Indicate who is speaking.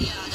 Speaker 1: Yeah.